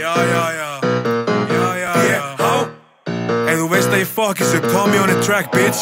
Já, já, já. Já, já, já. Há Ey, þú veist að ég fuck is up Tommy on the track, bitch.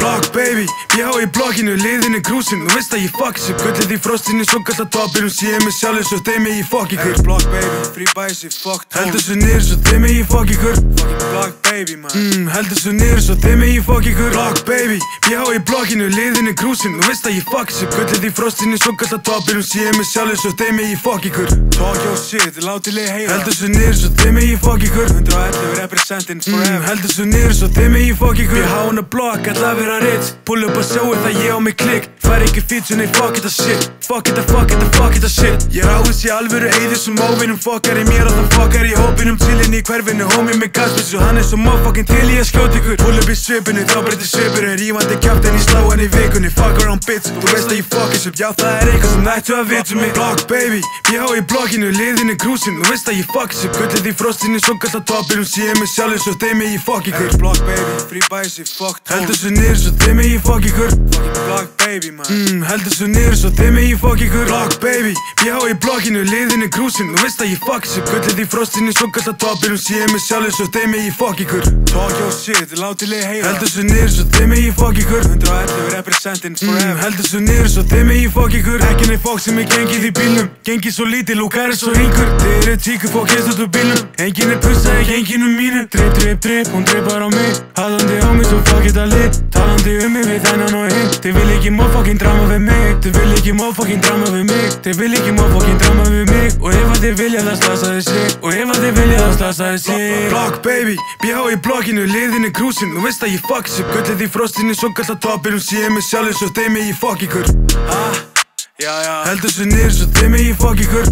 Block baby, ég há í blokkinu, liðinu krúsin Þú veist að ég fuck up, gullið í frostinu. Svo kallar toppir, hún séð mig sjálfur Svo þeim ég fuck ykkur. Block baby, free bæsi, fuck tón Heldur svo niður, svo þeim ég fuck ykkur. Fucking block baby, man. Mm, Heldur svo niður, svo þeim ég fuck ykkur. Block baby, ég há í blokkinu, liðinu krúsin Þú veist að ég is up, gullið í frostinu Svo kallar toppir, hún séð mig sjálfur Svo þeim ég fuck ykkur. Your shit, látileg heyra. Heldur svo niður, svo þeim ég fuck ykkur. 111 representing forever. mm, Heldur svo niður, svo þeim ég fuck ykkur. Ég há hún að block, ætla að vera rich. Pull up að sjóu það ég á mig klikk Fær ekki feature, nei fuck it a shit. Fuck it a fuck it a fuck it a shit. Ég ráðis í alvöru eyði sem óvinnum Fokkar í mér og það fokkar í hópinum. Chillin í hverfinu, homie með gasbissu Hann er svo motherfucking til í að skjóta ykkur. Pull up í svipinu, þá breytir svipurinn Rífandi kjátt en ég slá hann í vikunni. Fuck around bitch, þú veist að ég fuck is up Já það er eitthvað sem nættu að vita mig. Block baby, ég há í blokkinu, liðinu krúsin Þú veist að ég fuck is up, gullið í frostinu Svo kallt að hún sé mig sjálfur Svo þeim ég fuck ykkur. Block baby, free bæsi, fuck tón Heldur svo niður, svo þeim ég fuck ykkur. Block baby man. Mm, Heldur svo niður, svo þeim ég fuck ykkur Block baby, ég há í blokkinu, liðinu krúsin Þú veist að ég is up, gullið í frostinu Svo kallt að hún sé mig sjálfur Svo þeim ég fuck ykkur Talk your shit, látileg heyra. Heldur svo niður, svo þeim ég fuck ykkur 111 representing forever. mm, Heldur svo niður, svo þeim ég fuck ykkur Ekki neitt fólk sem er gengið í bílnum. Gengið svo lítið, lúkar er svo einhver Þeir eru tíku fólk kist út úr bílnum. Engin er pussa, engin um mínu. Drip, drip, drip, hún drippar á mig. Hallandi á mig, svo it að lit Talandi um mig við þennan og hinn Þeir vil ekki motherfucking drama við mig. Þeir vil ekki motherfucking drama við mig. Þeir vil ekki motherfucking drama við mig. Og ef að þeir vilja það slasa þeir sig. Og ef að þeir vilja það slasa þeir sig Block baby, BH í blokkinu, liðinu krúsin Þú veist að ég fuck sig, gullið í frostinu. Svo kallt að toppir, hún sé mig sjálfur Svo þeim ég fuck ykkur Heldur svo niður, svo þeim ég fuck ykkur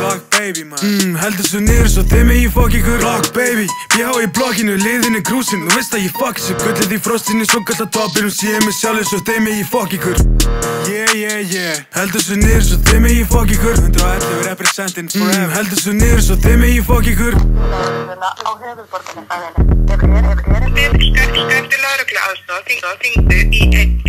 block baby, man mm, Heldur svo niður, svo þeim ég fuck ykkur Block baby, ég há í blokkinu, liðinu krúsin Þú veist að ég fuck sig, gullið í frostinu Svo kallt að toppir, hún sé mig sjálfur Svo þeim ég fuck ykkur Yeah, yeah, yeah Heldur svo niður, svo þeim ég fuck ykkur 111 representing forever mm, Heldur svo niður, svo þeim ég fuck ykkur er, er, Skemmti lauruglu aðstóð, þingdu í 1